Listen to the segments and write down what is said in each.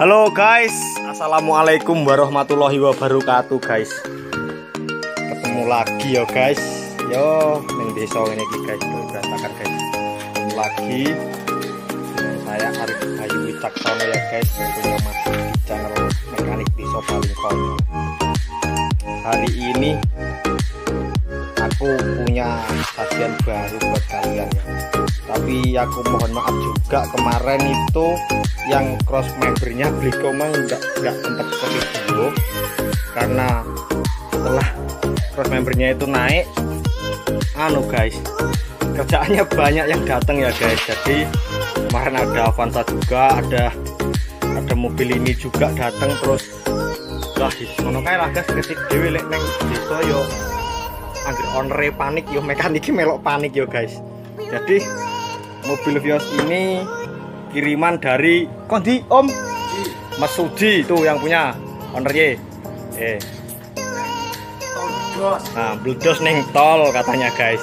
Halo guys, assalamualaikum warahmatullahi wabarakatuh guys. Ketemu lagi ya guys. Yo, neng desa ini guys, berantakan guys. Ketemu lagi saya Arif Bayu Wicaksono ya guys, tentunya masih di channel mekanik desa paling konyol. Hari ini aku punya sajian baru buat kalian ya tapi aku mohon maaf juga kemarin itu yang cross membernya beli komang nggak nggak sempat ke video karena setelah cross membernya itu naik anu guys kerjaannya banyak yang datang ya guys. Jadi kemarin ada Avanza juga ada ada mobil ini juga datang terus wah ngono kae lah guys ketik dhewe lek neng desa yo angger onre panik yo mekaniki melok panik yo guys. Jadi mobil Vios ini kiriman dari Kondi Om. Mas Sudi itu yang punya ownernya eh. Nah bledos neng tol katanya guys.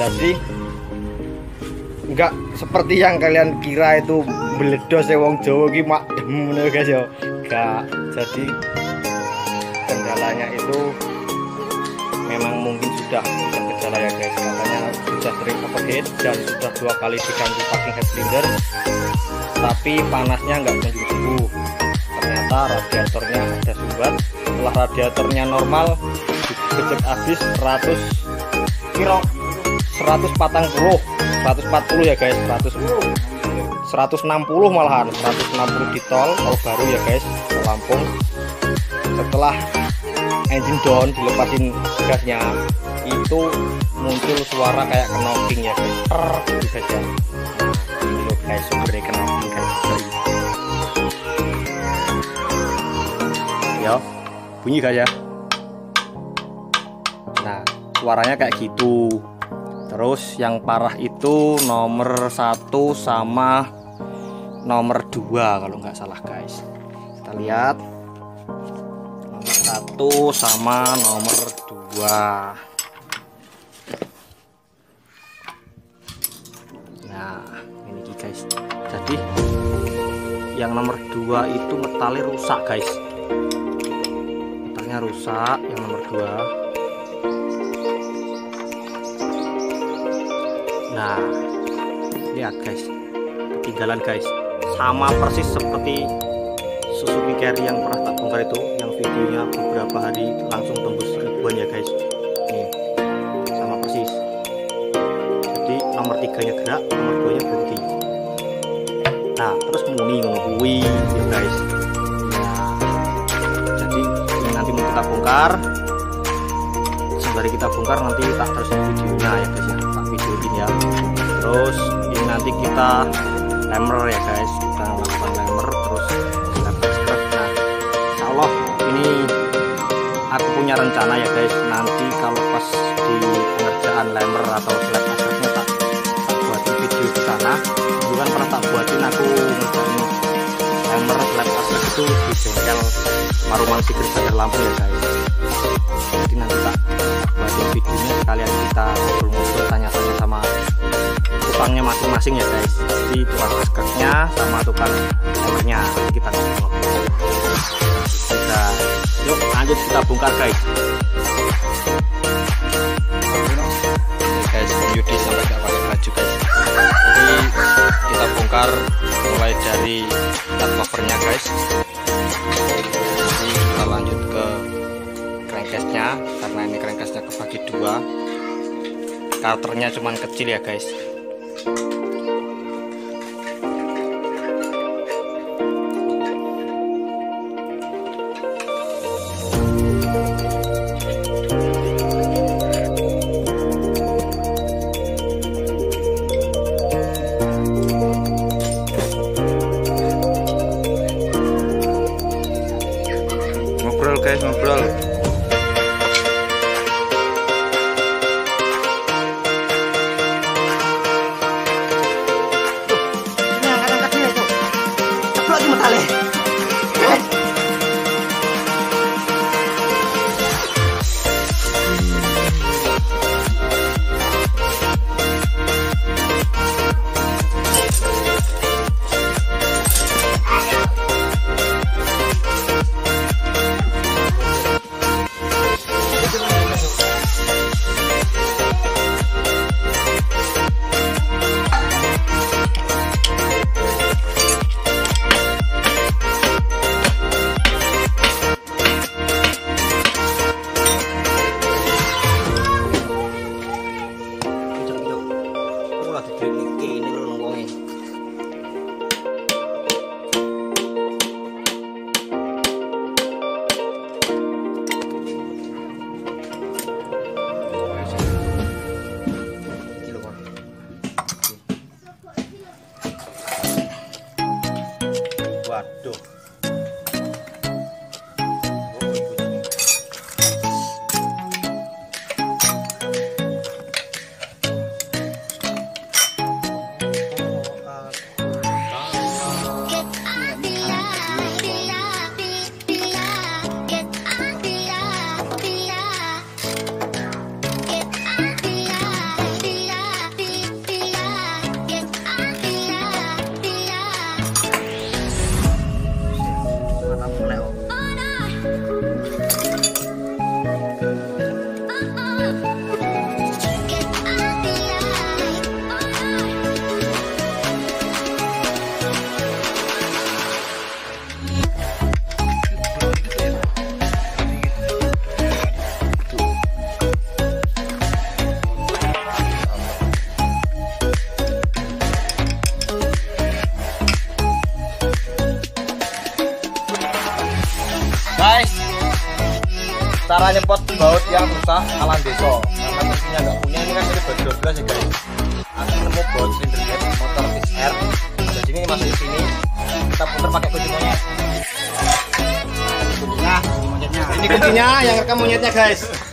Jadi enggak seperti yang kalian kira itu bledos ya wong Jawa ki mak guys ya. Enggak jadi kendalanya itu memang mungkin sudah sudah gejala ya guys. Katanya sudah sering overheat dan sudah dua kali diganti packing head cylinder tapi panasnya nggak kunjung sembuh. Ternyata radiatornya ada sumbat setelah radiatornya normal dikecek habis 100 kilo 100 patang puluh 140 ya guys 100 160 malahan 160 di tol tol baru ya guys ke Lampung. Setelah engine down dilepasin gasnya. Itu muncul suara kayak knocking ya. Guys saja ini guys sumbernya knocking guys ya bunyi gak ya. Nah suaranya kayak gitu. Terus yang parah itu nomor satu sama nomor dua kalau nggak salah guys. Kita lihat satu sama nomor dua. Nah ini guys. Jadi yang nomor dua itu metalnya rusak guys. Metalnya rusak yang nomor dua. Nah lihat guys. Ketinggalan guys. Sama persis seperti Suzuki Carry yang pernah tak bongkar itu videonya beberapa hari langsung tembus ribuan ya guys. Nih sama persis. Jadi nomor tiganya gerak nomor dua nya berhenti. Nah terus muni nungguin ya guys. Nah jadi ini nanti mau kita bongkar. Sembari kita bongkar nanti tak terus videonya ya guys ya. Tak videoin ya. Terus ini nanti kita lemer ya guys punya rencana ya guys. Nanti kalau pas di pengerjaan lemer atau slab asapnya tak, tak buatin video di sana dulu kan pernah tak buatin aku ngerjain lemer slab asap itu di bengkel Maruman Sigir Bandar Lampung ya guys. Jadi nanti tak, buatin videonya sekalian kita ngobrol-ngobrol tanya-tanya sama tukangnya masing-masing ya guys. Jadi tukang sketnya sama tukang lemernya kita ngobrol kita yuk lanjut kita bongkar guys. Guys Yudi sampai gak pakai baju guys. Jadi kita bongkar mulai dari cat covernya guys. Jadi kita lanjut ke crankcase-nya karena ini crankcase-nya kebagi dua. Karternya cuman kecil ya guys cara nyepot baut yang susah ala deso karena mesinnya nggak punya ini kan dari baut 12 ya guys. Aku nemu baut silinder head motor XR jadi ini masuk di sini. Kita putar pakai kunci monyet. Monyetnya. ini kuncinya yang rekam monyetnya guys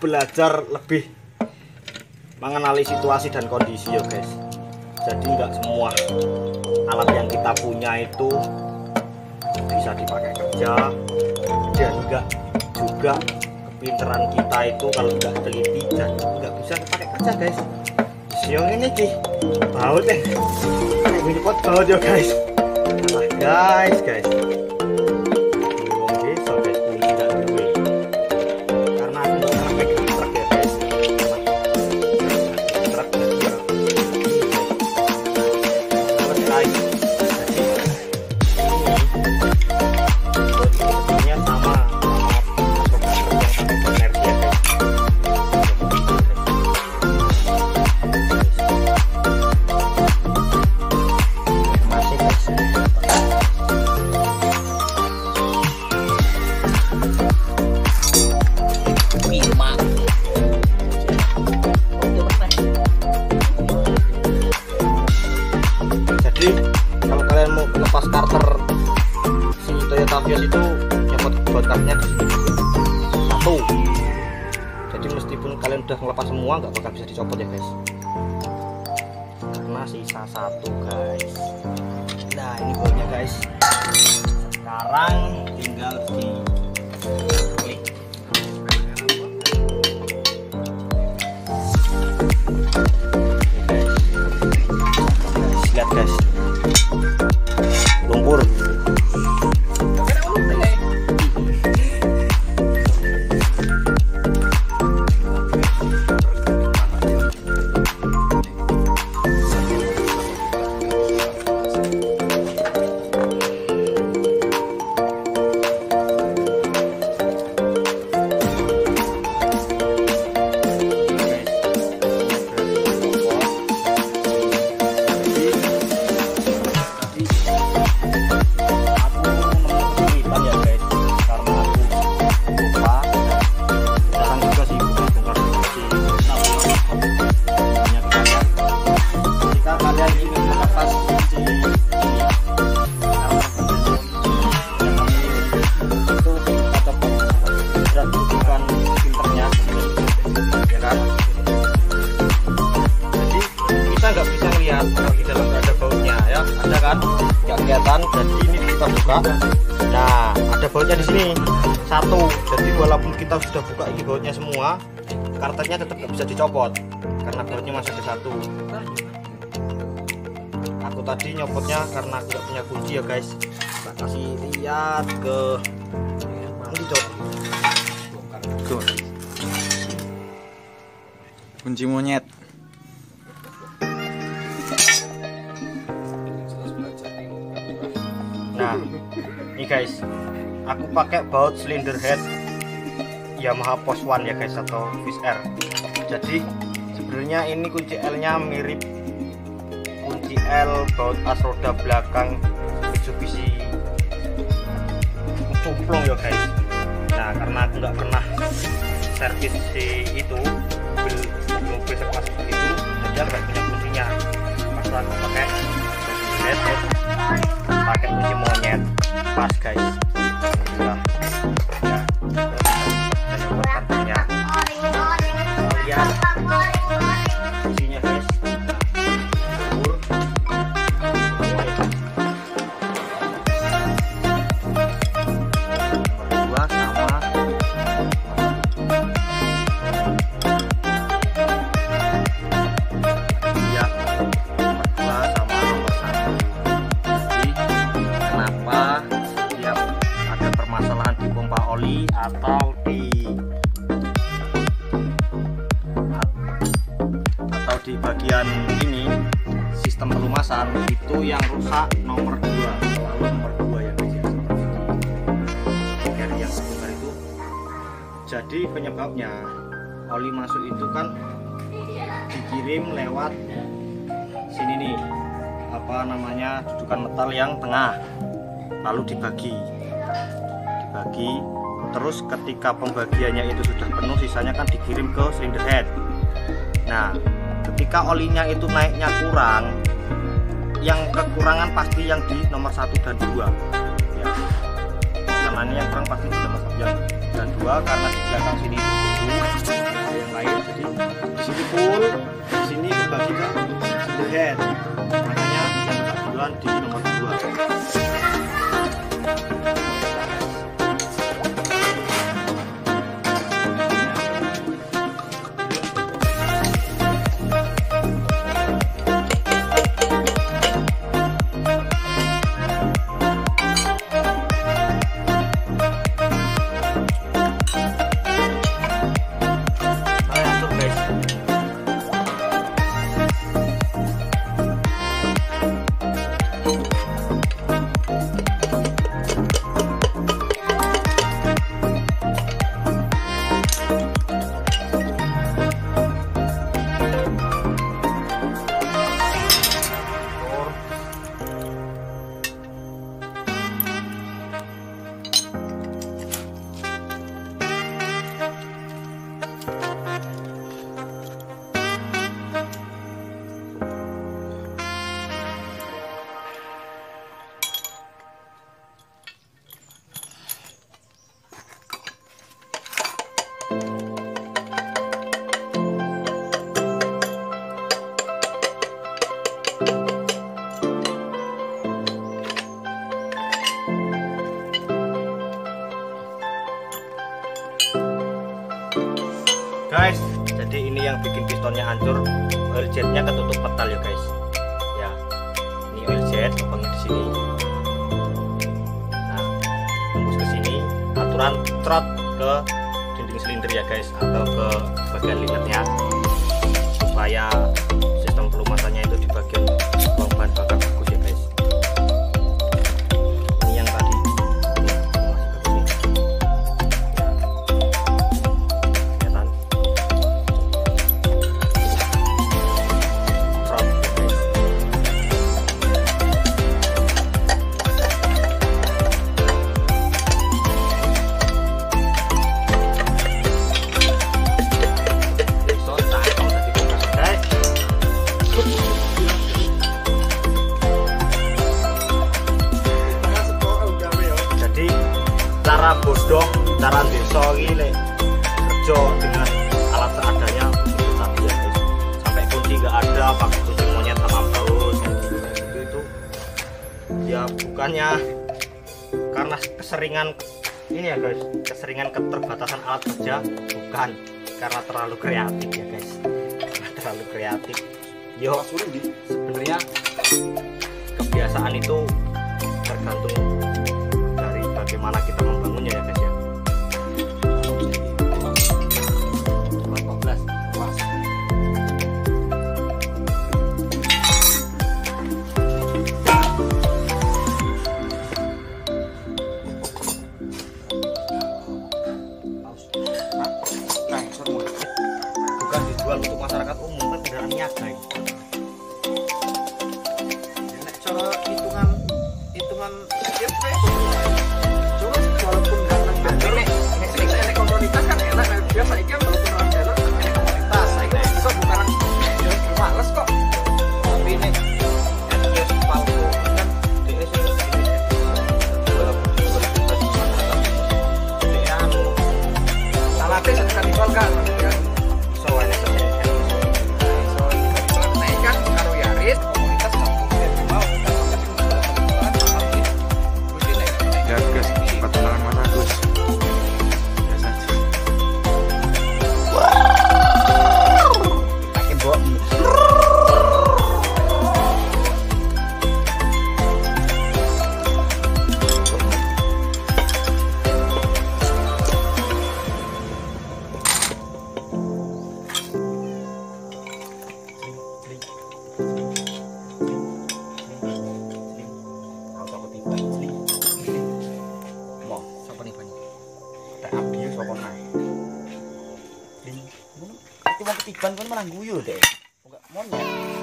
belajar lebih mengenali situasi dan kondisi ya guys. Jadi nggak semua alat yang kita punya itu bisa dipakai kerja dan nggak juga kepinteran kita itu kalau nggak teliti dan nggak bisa dipakai kerja guys. Siang ini ki. Baut eh. Ini pot baut ya guys. Nah, guys guys meskipun kalian udah ngelepas semua nggak bakal bisa dicopot ya guys. Karena sisa satu guys. Nah ini bautnya guys. Sekarang tinggal di buka. Nah ada bautnya di sini. Satu. Jadi walaupun kita sudah buka ini bautnya semua kartetnya tetap nggak bisa dicopot. Karena bautnya masih ada satu. Aku tadi nyopotnya karena nggak punya kunci ya guys. Tak kasih lihat ke nanti. Kunci monyet. Ini guys, aku pakai baut cylinder head Yamaha Post One ya guys atau Fish Air. Jadi sebenarnya ini kunci L-nya mirip kunci L baut as roda belakang Mitsubishi cumplung ya guys. Nah, karena aku nggak pernah servis si itu mobil mobil sekelas itu, jadi nggak punya kuncinya. Pas aku pakai head terus pakai kunci monyet. Pas guys jadi penyebabnya. Oli masuk itu kan dikirim lewat sini nih apa namanya dudukan metal yang tengah. Lalu dibagi. Dibagi. Terus ketika pembagiannya itu sudah penuh sisanya kan dikirim ke cylinder head. Nah ketika olinya itu naiknya kurang yang kekurangan pasti yang di nomor satu dan dua. Ya. Karena ini yang kurang pasti di nomor satu dan dua karena di belakang sini bikin pistonnya hancur oil jetnya ketutup petal ya guys. Ya ini oil jet lubangnya di sini. Nah tembus ke sini aturan trot ke dinding silinder ya guys atau ke bagian limitnya supaya keseringan ini ya guys keseringan keterbatasan alat kerja bukan karena terlalu kreatif ya guys. Karena terlalu kreatif. Yo sebenarnya kebiasaan itu tergantung Iban kan malah guyu deh. Enggak monyet. Ya.